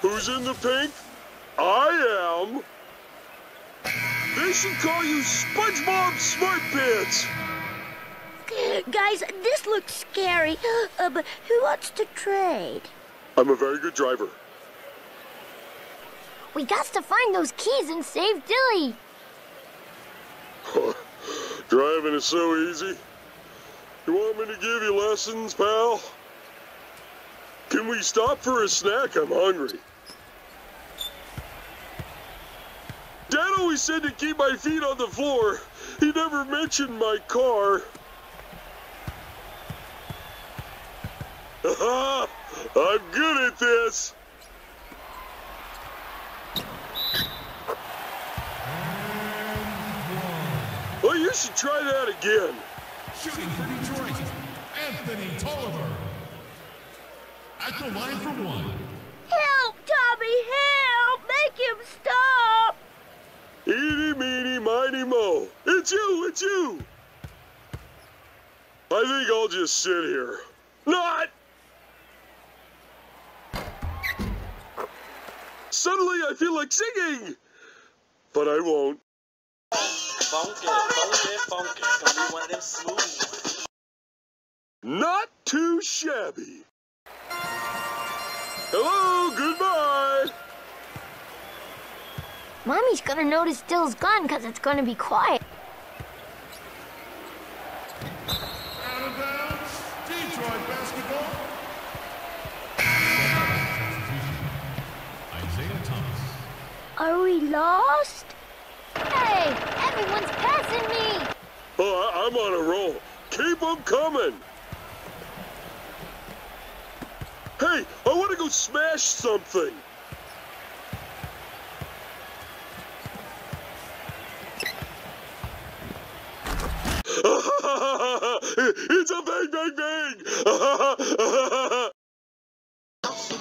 Who's in the pink? I am. They should call you SpongeBob Smart Pants. Guys, this looks scary. Uh, but who wants to trade? I'm a very good driver. We got to find those keys and save Dilly. Driving is so easy. You want me to give you lessons, pal? Can we stop for a snack? I'm hungry. Dad always said to keep my feet on the floor. He never mentioned my car. I'm good at this. Well, you should try that again. Shooting for Detroit, Anthony Tolliver. At the line for one. Help, Tommy, help! Make him stop! Eeny, meeny, miny, mo. It's you, it's you. I think I'll just sit here. Not! Suddenly I feel like singing! But I won't. Funky, funky, funky. It's gonna be one of them smooth. Not too shabby. Hello, goodbye. Mommy's gonna notice Dil's gone because it's gonna be quiet. Out of bounds, Detroit basketball. Isaiah Thomas. Are we lost? Hey, everyone's passing me. Oh, I- I'm on a roll. Keep 'em coming. Hey, I want to go smash something. it's a bang, bang, bang.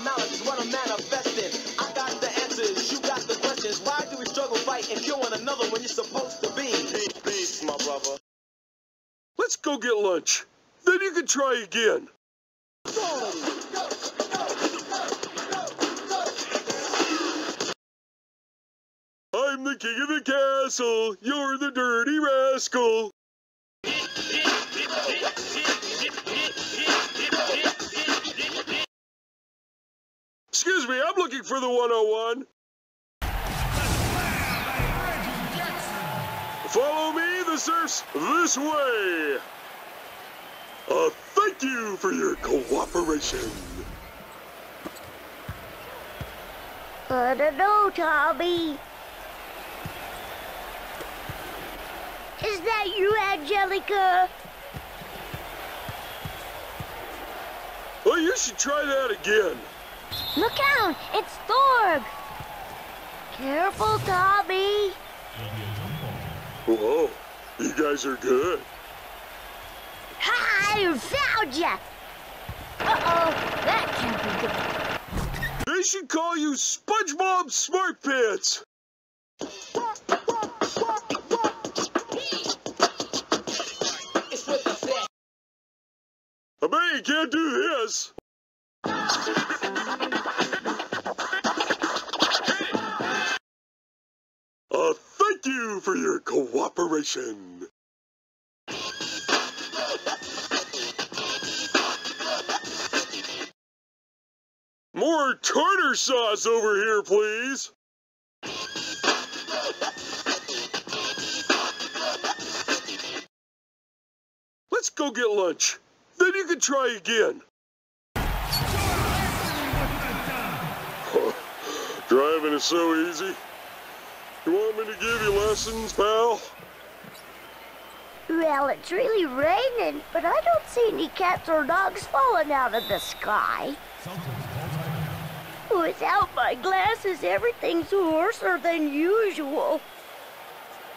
Knowledge what I'm manifesting. I got the answers, you got the questions. Why do we struggle, fight, and kill one another when you're supposed to be? Peace, my brother. Let's go get lunch. Then you can try again. I'm the king of the castle. You're the dirty rascal. Excuse me, I'm looking for the 101. Follow me, the serfs, this way. Uh, thank you for your cooperation. I don't know, Tommy. Is that you, Angelica? Well, you should try that again. Look out, it's Thorg. Careful, Tommy. Whoa, you guys are good. I found ya! Uh-oh, that can't be good. They should call you SpongeBob Smart I bet you can't do this. Uh, thank you for your cooperation. More tartar sauce over here, please. Let's go get lunch. Then you can try again. Driving is so easy. You want me to give you lessons, pal? Well, it's really raining, but I don't see any cats or dogs falling out of the sky. Without my glasses, everything's worser than usual.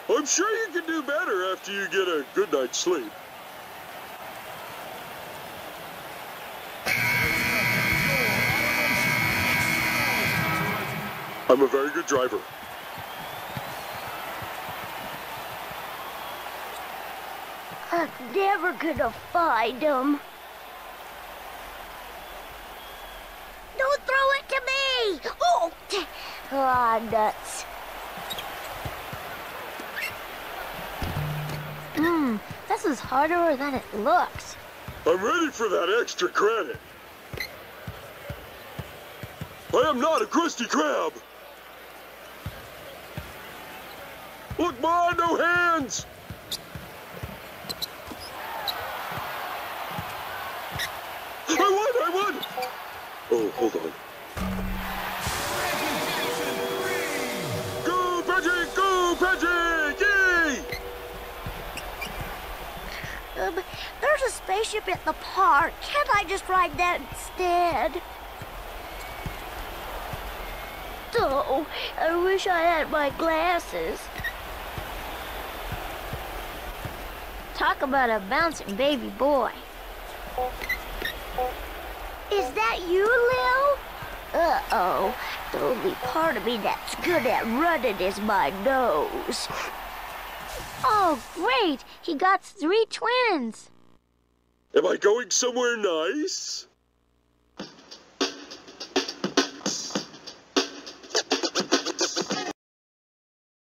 I'm sure you can do better after you get a good night's sleep. I'm a very good driver. I'm never gonna find them. Don't throw it to me! Oh, Ah, nuts. Hmm, this is harder than it looks. I'm ready for that extra credit. I am not a Krusty Krab. Ma, no hands. I won, I won. Oh, hold on. Go, Peggy, go, Peggy, yay! Um, there's a spaceship at the park. Can't I just ride that instead? Oh, I wish I had my glasses. Talk about a bouncing baby boy. Is that you, Lil? Uh-oh. The only part of me that's good at running is my nose. Oh, great! He got three twins. Am I going somewhere nice?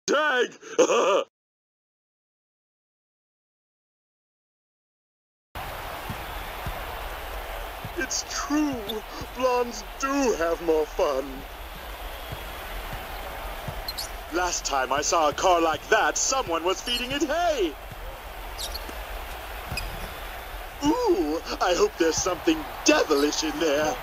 Tag! it's true. Blondes do have more fun. Last time I saw a car like that, someone was feeding it hay. Ooh, I hope there's something devilish in there.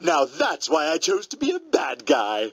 Now that's why I chose to be a bad guy.